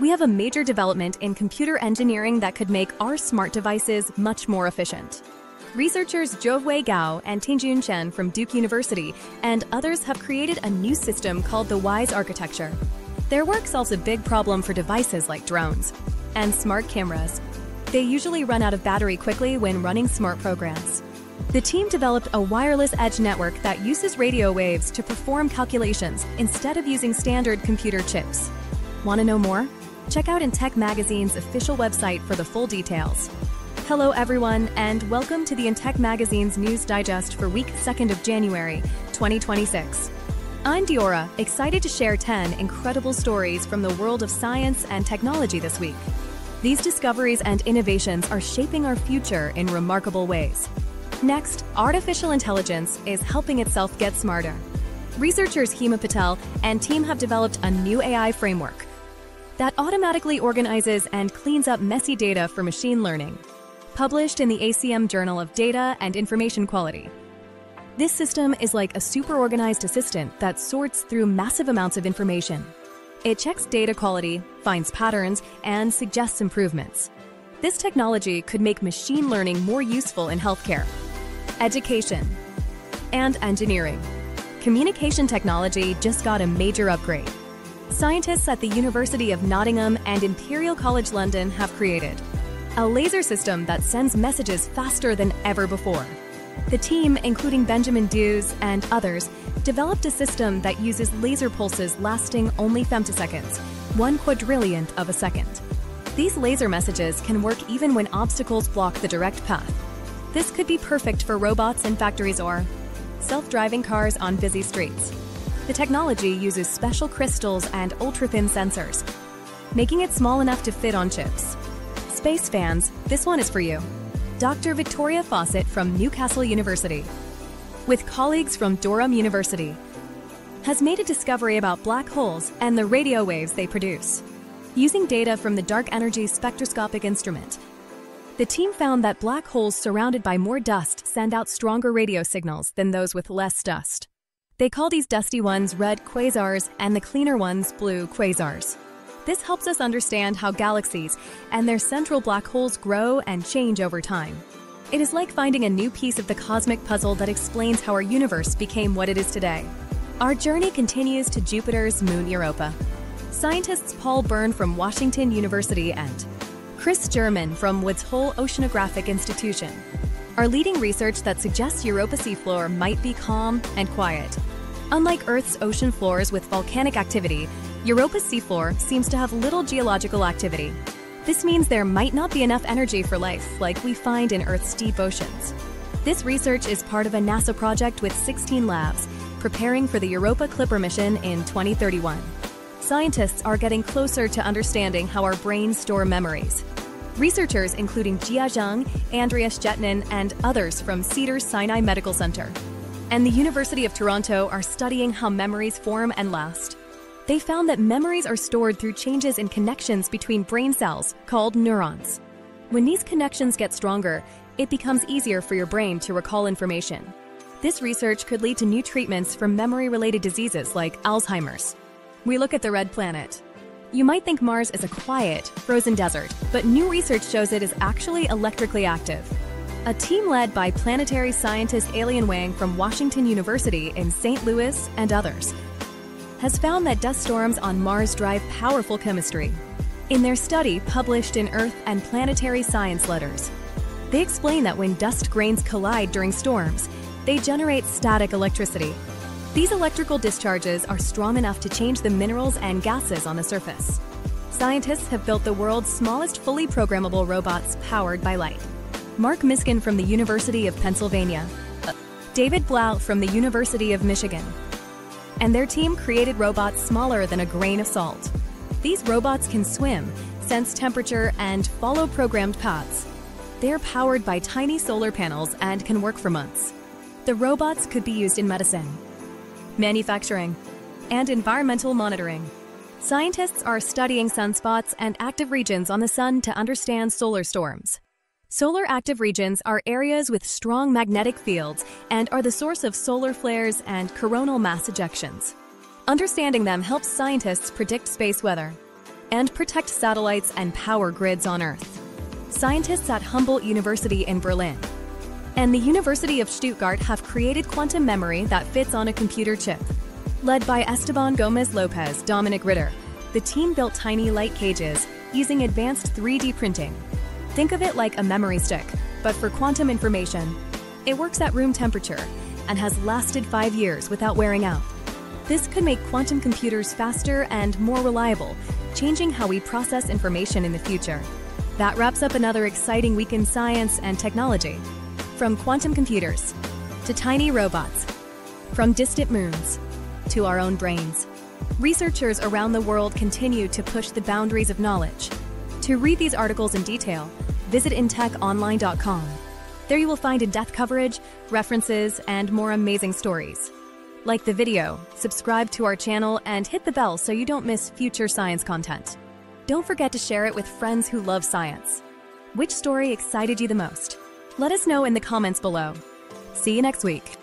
we have a major development in computer engineering that could make our smart devices much more efficient. Researchers Zhou Gao and Tingjun Chen from Duke University and others have created a new system called the WISE architecture. Their work solves a big problem for devices like drones and smart cameras. They usually run out of battery quickly when running smart programs. The team developed a wireless edge network that uses radio waves to perform calculations instead of using standard computer chips. Want to know more? Check out ENTECH Magazine's official website for the full details. Hello, everyone, and welcome to the ENTECH Magazine's News Digest for week 2nd of January, 2026. I'm Diora, excited to share 10 incredible stories from the world of science and technology this week. These discoveries and innovations are shaping our future in remarkable ways. Next, artificial intelligence is helping itself get smarter. Researchers Hema Patel and team have developed a new AI framework that automatically organizes and cleans up messy data for machine learning, published in the ACM Journal of Data and Information Quality. This system is like a super organized assistant that sorts through massive amounts of information. It checks data quality, finds patterns, and suggests improvements. This technology could make machine learning more useful in healthcare education, and engineering. Communication technology just got a major upgrade. Scientists at the University of Nottingham and Imperial College London have created a laser system that sends messages faster than ever before. The team, including Benjamin Dews and others, developed a system that uses laser pulses lasting only femtoseconds, one quadrillionth of a second. These laser messages can work even when obstacles block the direct path. This could be perfect for robots in factories or self-driving cars on busy streets. The technology uses special crystals and ultra-thin sensors, making it small enough to fit on chips. Space fans, this one is for you. Dr. Victoria Fawcett from Newcastle University, with colleagues from Durham University, has made a discovery about black holes and the radio waves they produce. Using data from the Dark Energy Spectroscopic Instrument, the team found that black holes surrounded by more dust send out stronger radio signals than those with less dust. They call these dusty ones red quasars and the cleaner ones blue quasars. This helps us understand how galaxies and their central black holes grow and change over time. It is like finding a new piece of the cosmic puzzle that explains how our universe became what it is today. Our journey continues to Jupiter's moon Europa. Scientists Paul Byrne from Washington University and Chris German from Woods Hole Oceanographic Institution are leading research that suggests Europa seafloor might be calm and quiet. Unlike Earth's ocean floors with volcanic activity, Europa's seafloor seems to have little geological activity. This means there might not be enough energy for life like we find in Earth's deep oceans. This research is part of a NASA project with 16 labs, preparing for the Europa Clipper mission in 2031 scientists are getting closer to understanding how our brains store memories. Researchers, including Jia Zhang, Andreas Jetnin, and others from Cedars Sinai Medical Center, and the University of Toronto are studying how memories form and last. They found that memories are stored through changes in connections between brain cells, called neurons. When these connections get stronger, it becomes easier for your brain to recall information. This research could lead to new treatments for memory related diseases like Alzheimer's. We look at the red planet. You might think Mars is a quiet, frozen desert, but new research shows it is actually electrically active. A team led by planetary scientist Alian Wang from Washington University in St. Louis and others has found that dust storms on Mars drive powerful chemistry. In their study published in Earth and Planetary Science Letters, they explain that when dust grains collide during storms, they generate static electricity, these electrical discharges are strong enough to change the minerals and gases on the surface. Scientists have built the world's smallest fully programmable robots powered by light. Marc Miskin from the University of Pennsylvania, uh, David Blaauw from the University of Michigan, and their team created robots smaller than a grain of salt. These robots can swim, sense temperature, and follow programmed paths. They're powered by tiny solar panels and can work for months. The robots could be used in medicine, manufacturing, and environmental monitoring. Scientists are studying sunspots and active regions on the sun to understand solar storms. Solar active regions are areas with strong magnetic fields and are the source of solar flares and coronal mass ejections. Understanding them helps scientists predict space weather. and protect satellites and power grids on Earth. Scientists at Humboldt University in Berlin and the University of Stuttgart have created quantum memory that fits on a computer chip. Led by Esteban Gomez Lopez, Dominic Ritter, the team built tiny light cages using advanced 3D printing. Think of it like a memory stick, but for quantum information. It works at room temperature and has lasted five years without wearing out. This could make quantum computers faster and more reliable, changing how we process information in the future. That wraps up another exciting week in science and technology. From quantum computers to tiny robots, from distant moons to our own brains, researchers around the world continue to push the boundaries of knowledge. To read these articles in detail, visit entechonline.com. There you will find in-depth coverage, references, and more amazing stories. Like the video, subscribe to our channel, and hit the bell so you don't miss future science content. Don't forget to share it with friends who love science. Which story excited you the most? Let us know in the comments below. See you next week.